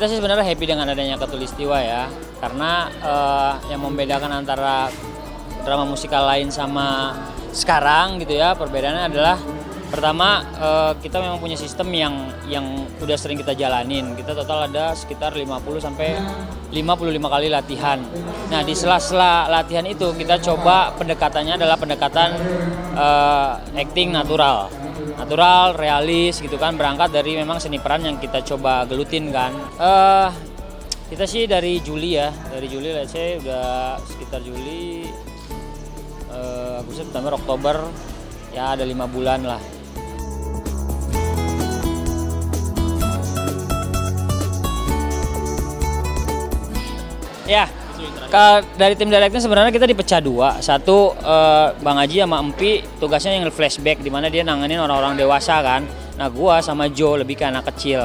kita sih sebenarnya happy dengan adanya Katulistiwa ya, karena uh, yang membedakan antara drama musikal lain sama sekarang gitu ya, perbedaannya adalah pertama uh, kita memang punya sistem yang yang udah sering kita jalanin. Kita total ada sekitar 50 sampai 55 kali latihan. Nah, di sela-sela latihan itu kita coba pendekatannya adalah pendekatan uh, acting natural natural, realis gitu kan berangkat dari memang seni peran yang kita coba gelutin kan. Uh, kita sih dari Juli ya, dari Juli let's say udah sekitar Juli, uh, Agustus, September, Oktober, ya ada lima bulan lah. Ya, ke, dari tim directing sebenarnya kita dipecah dua. Satu uh, Bang Haji sama Empi tugasnya yang flashback di mana dia nanganin orang-orang dewasa kan. Nah, gua sama Joe lebih ke anak kecil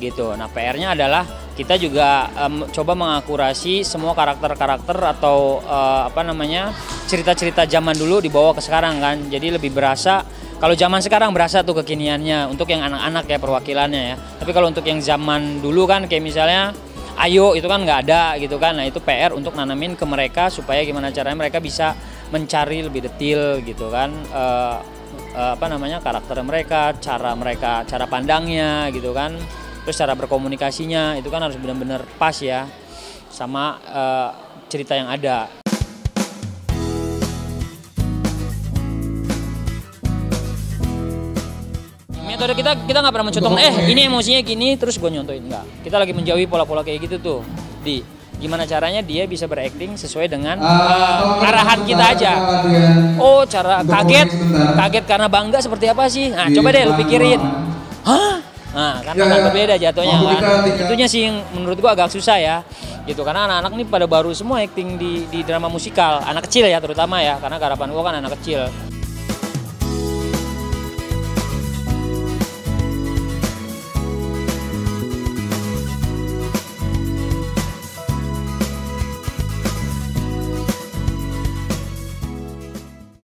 gitu. Nah, PR-nya adalah kita juga um, coba mengakurasi semua karakter-karakter atau uh, apa namanya cerita-cerita zaman dulu dibawa ke sekarang kan. Jadi lebih berasa kalau zaman sekarang berasa tuh kekiniannya untuk yang anak-anak ya perwakilannya ya. Tapi kalau untuk yang zaman dulu kan kayak misalnya ayo itu kan nggak ada gitu kan. Nah itu PR untuk nanamin ke mereka supaya gimana caranya mereka bisa mencari lebih detail gitu kan. Uh, apa namanya karakter mereka cara mereka cara pandangnya gitu kan. Terus cara berkomunikasinya itu kan harus benar-benar pas ya sama uh, cerita yang ada metode kita kita nggak pernah mencontohkan eh ini emosinya gini terus gue nyontohin. Nggak. Kita lagi menjauhi pola-pola kayak gitu tuh. Di gimana caranya dia bisa berakting sesuai dengan uh, arahan kita aja. oh cara kaget. kaget karena bangga seperti apa sih? Nah coba deh lu pikirin. Hah? Nah kan akan berbeda jatuhnya. Kan itunya sih yang menurut gua agak susah ya. Gitu karena anak-anak ini pada baru semua acting di di drama musikal. Anak kecil ya terutama ya. Karena garapan gua kan anak kecil